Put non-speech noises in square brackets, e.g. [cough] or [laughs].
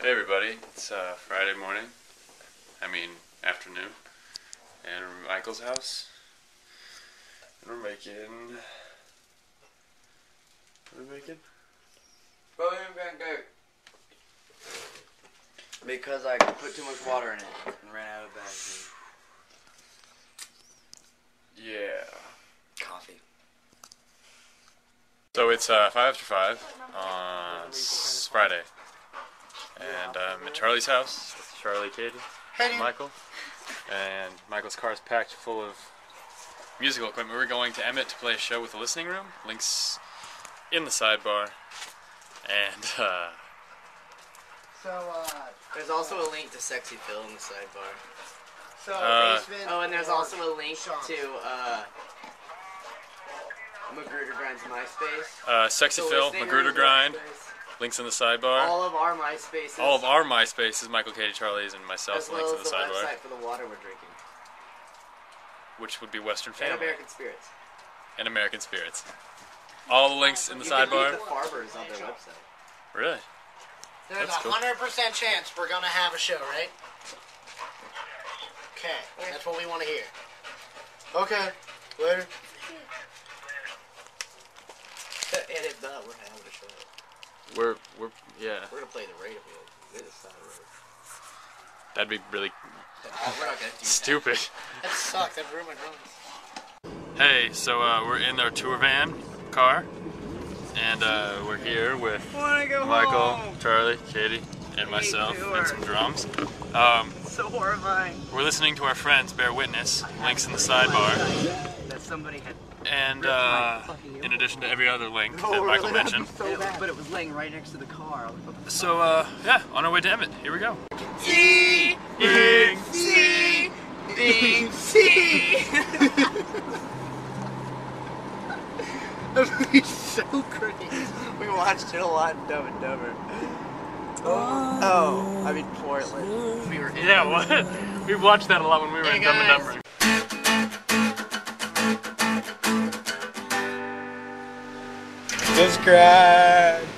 Hey everybody, it's uh, Friday morning. I mean afternoon, and we're at Michael's house, and we're making. What are we making? Van Gogh. Because I put too much water in it and ran out of bags Yeah. coffee. So it's uh, five after five on s- Friday, and I'm at Charlie's house. with Charlie, Katie, Michael, and Michael's car is packed full of musical equipment. We're going to Emmett to play a show with the listening room. Links in the sidebar, and uh, So, uh, There's also a link to Sexy Phil in the sidebar. so Uh. Oh, and there's also a link Sean? to uh, Magruder Grind's MySpace. uh, Sexy The Phil, listening Magruder Grind. MySpace. Links in the sidebar. All of our MySpaces. All of our MySpaces, Michael, Katie, Charlie's, and myself. as links well in as the the sidebar, website for the water we're drinking. which would be Western And Family American Spirits. and American Spirits. All the links in the You can meet sidebar. the Farbers on their website. Really? There's a hundred percent chance we're gonna have a show, right? Okay, that's what we want to hear. Okay, later. Edit that. We're having a show. We're we're yeah. We're gonna play the radio field. This side road. That'd be really We're not gonna do stupid. [laughs] That sucks. That ruined my runs. Hey, so uh, we're in our tour van car, and uh, we're here with Michael, Charlie, Katie, and myself, and some drums. [laughs] Um, So horrifying we're listening to our friends bear witness. Links in the sidebar, that somebody had, and uh, in addition to every other link that Michael mentioned. it but it was laying right next to the car. I was like, what the So uh, yeah, on our way to Emmett. Here we go. C C B C. That movie's so crazy. We watched it a lot in Dumb and Dumber. Oh, I mean Portland. We were in Yeah, what? [laughs] We watched that a lot when we were Hey, in Dumb and. Dumber. Subscribe.